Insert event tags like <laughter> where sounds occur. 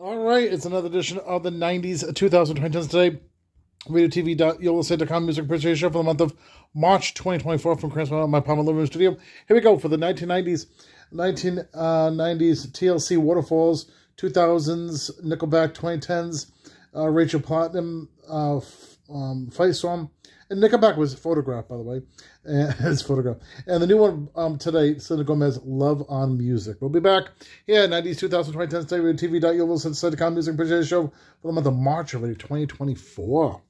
All right, it's another edition of the 90s 2020 today. RadioTV.com Music Appreciation Show for the month of March 2024 from Chris my Palmer Living Room Studio. Here we go for the 1990s, 1990s uh, TLC Waterfalls, 2000s Nickelback, 2010s uh, Rachel Platten, uh, um, Fight Song, and Nickelback was photographed, by the way. <laughs> And his photograph. And the new one um, today, Selena Gomez, Love on Music. We'll be back here, 90s, 2020, 10 TV. You'll listen to the Music Appreciation Show for the month of March of 2024.